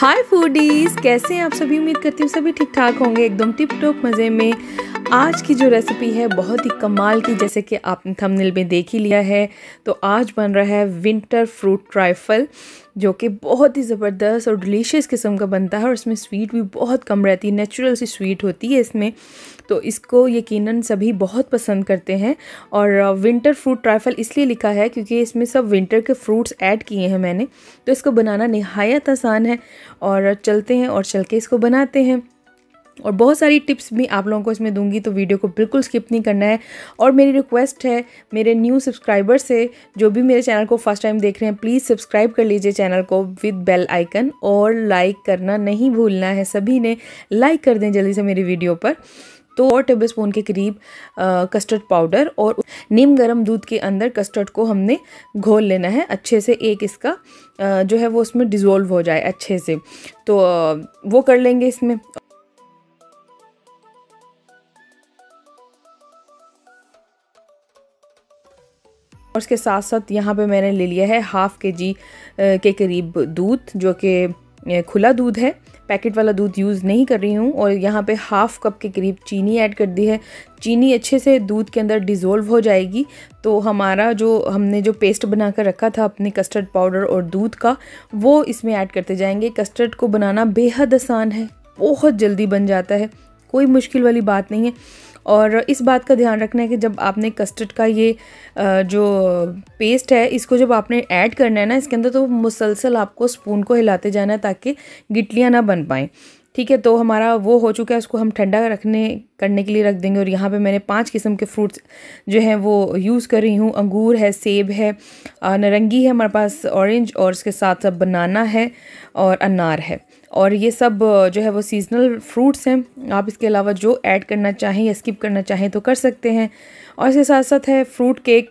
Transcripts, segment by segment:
हाय foodies कैसे हैं आप सभी? उम्मीद करती हूँ सभी ठीक ठाक होंगे, एकदम टिप टॉप मज़े में। आज की जो रेसिपी है, बहुत ही कमाल की, जैसे कि आपने थंबनेल में देख ही लिया है। तो आज बन रहा है विंटर फ्रूट ट्राइफल जो कि बहुत ही ज़बरदस्त और डिलीशियस किस्म का बनता है और इसमें स्वीट भी बहुत कम रहती है, नेचुरल सी स्वीट होती है इसमें। तो इसको यकीनन सभी बहुत पसंद करते हैं और विंटर फ्रूट ट्राइफल इसलिए लिखा है क्योंकि इसमें सब विंटर के फ्रूट्स ऐड किए हैं मैंने। तो इसको बनाना नहायत आसान है और चलते हैं और चल के इसको बनाते हैं। और बहुत सारी टिप्स भी आप लोगों को इसमें दूँगी तो वीडियो को बिल्कुल स्किप नहीं करना है। और मेरी रिक्वेस्ट है मेरे न्यू सब्सक्राइबर से जो भी मेरे चैनल को फ़र्स्ट टाइम देख रहे हैं प्लीज़ सब्सक्राइब कर लीजिए चैनल को विद बेल आइकन और लाइक करना नहीं भूलना है सभी ने। लाइक कर दें जल्दी से मेरी वीडियो पर। तो और टेबल स्पून के करीब कस्टर्ड पाउडर और नीम गर्म दूध के अंदर कस्टर्ड को हमने घोल लेना है। अच्छे से एक इसका आ, जो है वो उसमें डिज़ोल्व हो जाए अच्छे से। तो वो कर लेंगे इसमें। और उसके साथ साथ यहाँ पे मैंने ले लिया है हाफ़ के जी के करीब दूध, जो कि खुला दूध है। पैकेट वाला दूध यूज़ नहीं कर रही हूँ और यहाँ पे हाफ़ कप के करीब चीनी ऐड कर दी है। चीनी अच्छे से दूध के अंदर डिज़ोल्व हो जाएगी तो हमारा जो, हमने जो पेस्ट बना कर रखा था अपने कस्टर्ड पाउडर और दूध का, वो इसमें ऐड करते जाएँगे। कस्टर्ड को बनाना बेहद आसान है, बहुत जल्दी बन जाता है। कोई मुश्किल वाली बात नहीं है। और इस बात का ध्यान रखना है कि जब आपने कस्टर्ड का ये जो पेस्ट है, इसको जब आपने ऐड करना है ना, इसके अंदर तो मुसलसल आपको स्पून को हिलाते जाना है ताकि गिटलियाँ ना बन पाएँ। ठीक है तो हमारा वो हो चुका है, उसको हम ठंडा रखने, करने के लिए रख देंगे। और यहाँ पे मैंने पाँच किस्म के फ्रूट्स जो हैं वो यूज़ कर रही हूँ। अंगूर है, सेब है नारंगी है हमारे पास ऑरेंज और उसके साथ साथ बनाना है और अनार है। और ये सब जो है वो सीजनल फ्रूट्स हैं। आप इसके अलावा जो ऐड करना चाहें या स्किप करना चाहें तो कर सकते हैं। और इसके साथ साथ है फ्रूट केक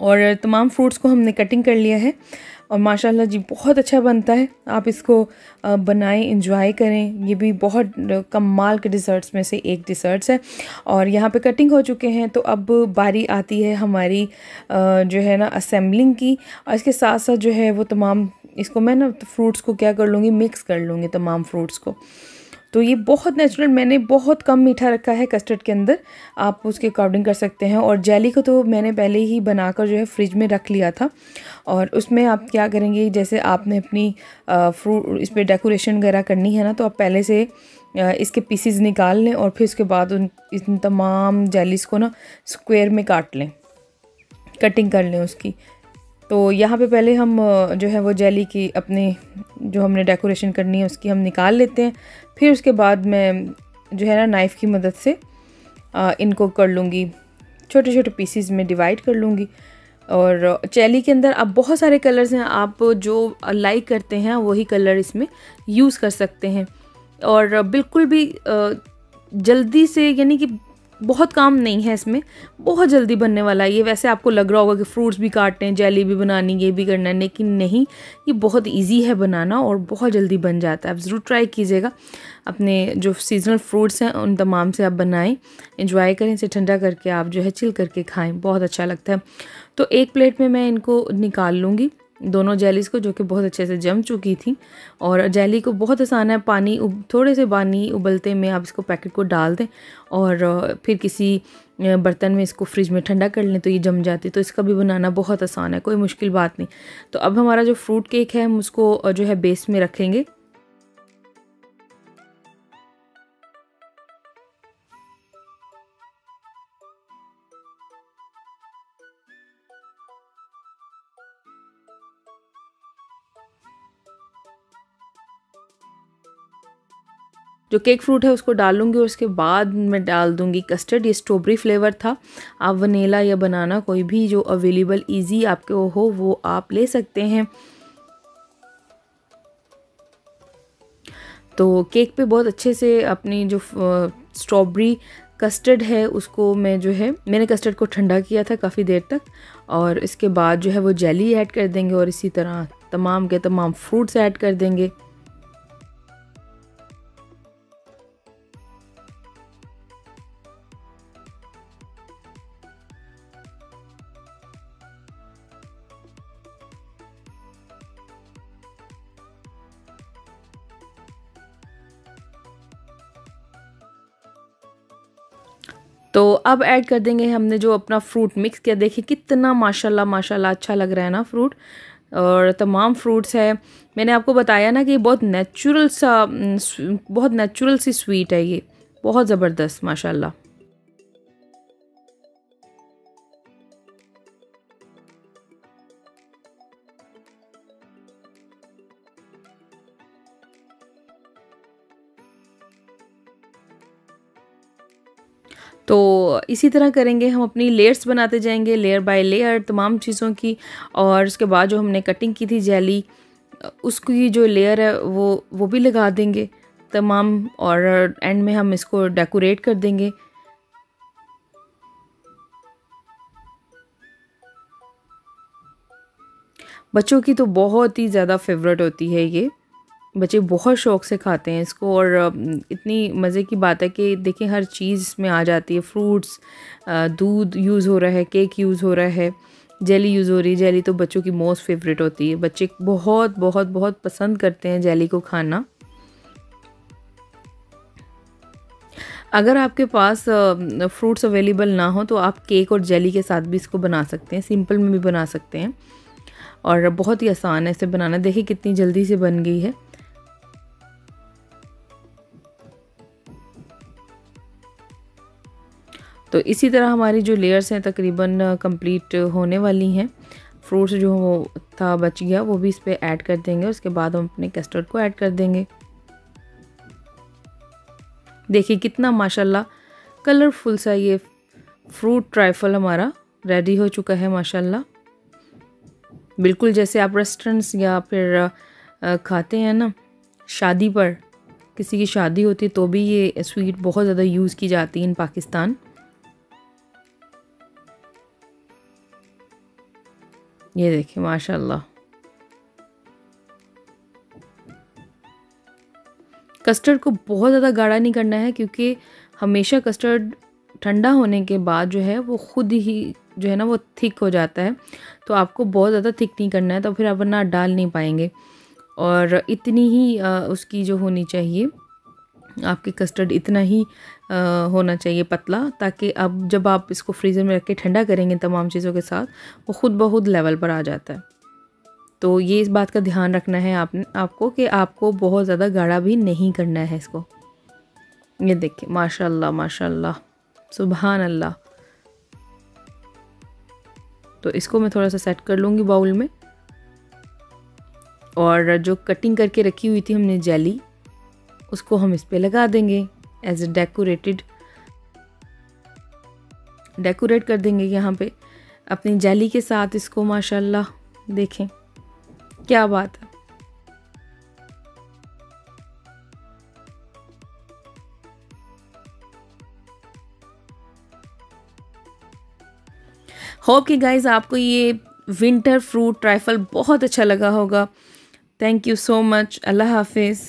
और तमाम फ्रूट्स को हमने कटिंग कर लिया है। और माशाल्लाह जी, बहुत अच्छा बनता है। आप इसको बनाएँ इंजॉय करें। ये भी बहुत कम माल के डिज़र्ट्स में से एक डिज़र्ट्स है। और यहाँ पे कटिंग हो चुके हैं तो अब बारी आती है हमारी जो है ना असेंबलिंग की। और इसके साथ साथ जो है वो तमाम, इसको मैं ना फ्रूट्स को क्या कर लूँगी मिक्स कर लूँगी तमाम फ्रूट्स को। तो ये बहुत नेचुरल मैंने बहुत कम मीठा रखा है कस्टर्ड के अंदर। आप उसके अकॉर्डिंग कर सकते हैं और जेली को तो मैंने पहले ही बनाकर जो है फ्रिज में रख लिया था। और उसमें आप क्या करेंगे, जैसे आपने अपनी फ्रूट इस पर डेकोरेशन वगैरह करनी है ना तो आप पहले से इसके पीसीज निकाल लें और फिर उसके बाद उन, इन तमाम जेलीस को ना स्क्वायर में काट लें। कटिंग कर लें उसकी। तो यहाँ पे पहले हम जो है वो जेली की अपने जो हमने डेकोरेशन करनी है, उसकी हम निकाल लेते हैं। फिर उसके बाद मैं जो है ना नाइफ़ की मदद से इनको कर लूँगी। छोटे छोटे पीसीज में डिवाइड कर लूँगी। और चैली के अंदर अब बहुत सारे कलर्स हैं, आप जो लाइक करते हैं, वही कलर इसमें यूज़ कर सकते हैं। और बिल्कुल भी जल्दी से यानी कि बहुत काम नहीं है इसमें। बहुत जल्दी बनने वाला है ये। वैसे आपको लग रहा होगा कि फ्रूट्स भी काटने जेली भी बनानी, ये भी करना है, लेकिन नहीं। ये बहुत इजी है बनाना और बहुत जल्दी बन जाता है। आप ज़रूर ट्राई कीजिएगा। अपने जो सीजनल फ्रूट्स हैं, उन तमाम से आप बनाएँ। इंजॉय करें, इसे ठंडा करके आप जो है चिल करके खाएँ। बहुत अच्छा लगता है। तो एक प्लेट में मैं इनको निकाल लूँगी। दोनों जेलीज़ को जो कि बहुत अच्छे से जम चुकी थी। और जेली को बहुत आसान है, पानी उब, थोड़े से पानी उबलते में आप इसको पैकेट को डाल दें और फिर किसी बर्तन में इसको फ्रिज में ठंडा कर लें तो ये जम जाती तो इसका भी बनाना बहुत आसान है, कोई मुश्किल बात नहीं। तो अब हमारा जो फ्रूट केक है हम उसको जो है बेस में रखेंगे। जो केक फ्रूट है उसको डाल लूँगी और उसके बाद मैं डाल दूँगी कस्टर्ड। ये स्ट्रॉबेरी फ्लेवर था। आप वनीला या बनाना कोई भी जो अवेलेबल इजी आपके हो, वो आप ले सकते हैं। तो केक पे बहुत अच्छे से अपनी जो स्ट्रॉबेरी कस्टर्ड है, उसको मैं जो है, मैंने कस्टर्ड को ठंडा किया था काफ़ी देर तक और इसके बाद जो है वो जेली ऐड कर देंगे और इसी तरह तमाम के तमाम फ्रूट्स ऐड कर देंगे। तो अब ऐड कर देंगे हमने जो अपना फ्रूट मिक्स किया, देखिए कितना माशाल्लाह माशाल्लाह अच्छा लग रहा है ना फ्रूट और तमाम फ्रूट्स है। मैंने आपको बताया ना कि बहुत नेचुरल सा बहुत नेचुरल सी स्वीट है ये। बहुत ज़बरदस्त, माशाल्लाह। तो इसी तरह करेंगे, हम अपनी लेयर्स बनाते जाएँगे लेयर बाय लेयर तमाम चीज़ों की, और उसके बाद जो हमने कटिंग की थी जेली उसकी जो लेयर है, वो वो भी लगा देंगे तमाम, और एंड में हम इसको डेकोरेट कर देंगे। बच्चों की तो बहुत ही ज़्यादा फेवरेट होती है ये। बच्चे बहुत शौक़ से खाते हैं इसको और इतनी मज़े की बात है कि देखिए हर चीज़ इसमें आ जाती है। फ्रूट्स दूध यूज़ हो रहा है, केक यूज़ हो रहा है, जेली यूज़ हो रही है। जेली तो बच्चों की मोस्ट फेवरेट होती है। बच्चे बहुत बहुत बहुत पसंद करते हैं जेली को खाना। अगर आपके पास फ्रूट्स अवेलेबल ना हो तो आप केक और जेली के साथ भी इसको बना सकते हैं। सिंपल में भी बना सकते हैं और बहुत ही आसान है इसे बनाना। देखिए कितनी जल्दी से बन गई है। तो इसी तरह हमारी जो लेयर्स हैं तकरीबन कंप्लीट होने वाली हैं। फ्रूट्स जो वो था, बच गया, वो भी इस पर ऐड कर देंगे उसके बाद हम अपने कस्टर्ड को ऐड कर देंगे। देखिए कितना माशाल्लाह कलरफुल सा ये फ्रूट ट्राइफल हमारा रेडी हो चुका है माशाल्लाह। बिल्कुल जैसे आप रेस्टोरेंट्स या फिर खाते हैं ना, शादी पर किसी की शादी होती तो भी ये स्वीट बहुत ज़्यादा यूज़ की जाती है इन पाकिस्तान। ये देखिए माशाल्लाह कस्टर्ड को बहुत ज़्यादा गाढ़ा नहीं करना है, क्योंकि हमेशा कस्टर्ड ठंडा होने के बाद जो है, वो खुद ही जो है ना, वो थिक हो जाता है। तो आपको बहुत ज़्यादा थिक नहीं करना है तो फिर आप वरना डाल नहीं पाएँगे। और इतनी ही उसकी जो होनी चाहिए। आपके कस्टर्ड इतना ही आ, होना चाहिए पतला ताकि अब जब आप इसको फ्रीज़र में रख के ठंडा करेंगे तमाम चीज़ों के साथ वो खुद ब खुद लेवल पर आ जाता है। तो ये इस बात का ध्यान रखना है आपने आपको कि आपको बहुत ज़्यादा गाढ़ा भी नहीं करना है इसको। ये देखिए माशाल्लाह माशाल्लाह सुबहान अल्लाह तो इसको मैं थोड़ा सा सेट कर लूँगी बाउल में। और जो कटिंग करके रखी हुई थी हमने जेली उसको हम इस पर लगा देंगे एज ए डेकोरेटेड डेकोरेट कर देंगे यहाँ पे। अपनी जाली के साथ इसको, माशाल्लाह, देखें। क्या बात है। होप कि गाइस आपको ये विंटर फ्रूट ट्राइफल बहुत अच्छा लगा होगा। थैंक यू सो मच अल्लाह हाफिज़।